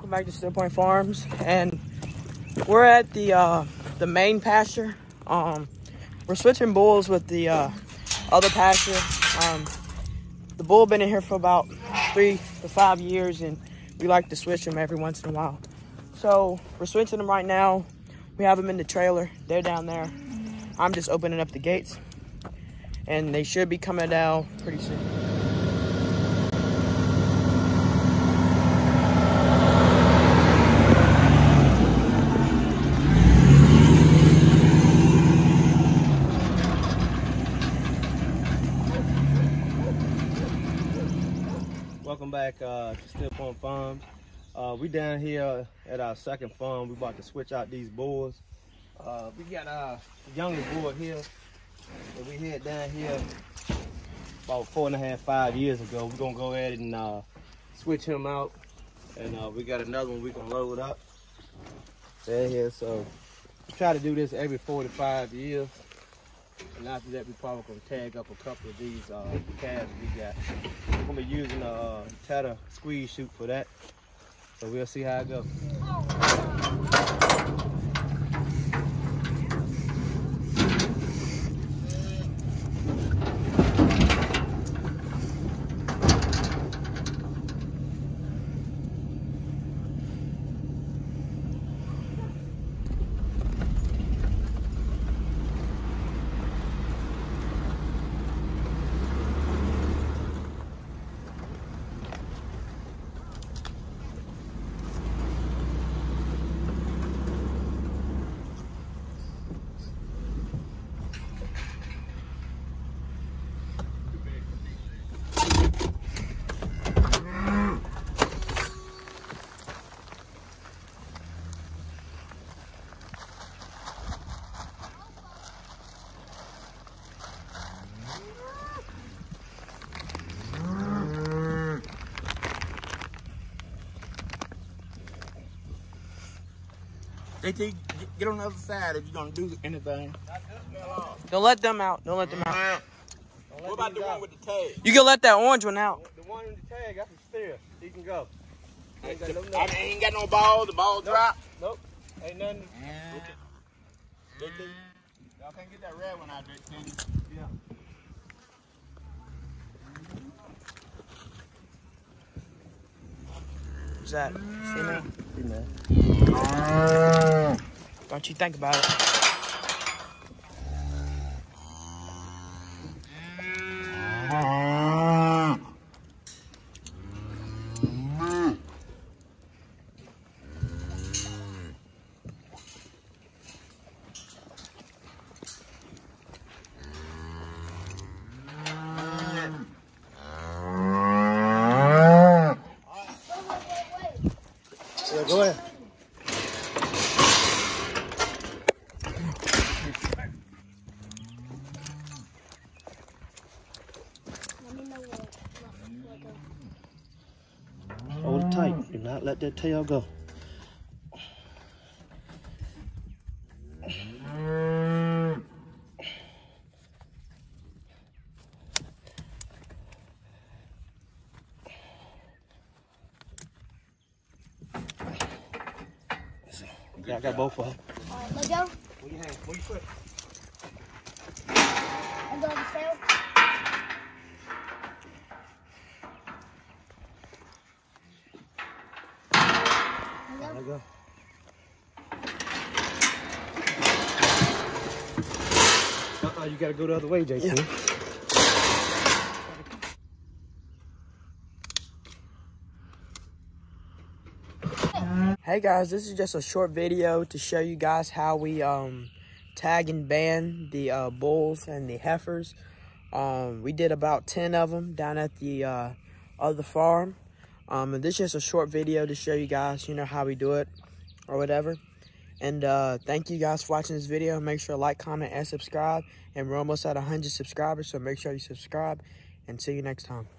welcome back to Steer Pointe Farms, and we're at the uh, the main pasture. Um, we're switching bulls with the uh, other pasture. Um, the bull been in here for about three to five years, and we like to switch them every once in a while. So we're switching them right now. We have them in the trailer. They're down there. I'm just opening up the gates, and they should be coming down pretty soon. Welcome back uh, to Steer Pointe Farms. Uh, we down here at our second farm. We about to switch out these bulls. Uh, we got our youngest bull here. We had down here about four and a half, five years ago. We're gonna go ahead and uh, switch him out. And uh, we got another one we can load up. There here, so we try to do this every four to five years. And after that, we probably gonna tag up a couple of these uh, calves we got. We're gonna be using a uh, Tarter squeeze chute for that. So we'll see how it goes. JT, get on the other side if you're gonna do anything. Don't let them out. Don't let them out. What about the one with the tag? You can let that orange one out. The one in the tag, that's a steer. He can go. Ain't got no I ain't got no ball. The ball drop. Nope. Ain't nothing. JT, y'all can't get that red one out there, can you? Yeah. Who's that? Female? Female. Don't you think about it. Yeah, go ahead. Hold it tight. Do not let that tail go. Yeah, I got both of them. Alright, let go. Where your hand? Where your foot? And go on the sail. There go. Uh-uh, you gotta go the other way, JC. Hey guys, this is just a short video to show you guys how we um tag and ban the uh, bulls and the heifers. Um, we did about 10 of them down at the uh, other farm. Um, and this is just a short video to show you guys, you know, how we do it or whatever. And uh, thank you guys for watching this video. Make sure to like, comment, and subscribe. And we're almost at 100 subscribers, so make sure you subscribe. And see you next time.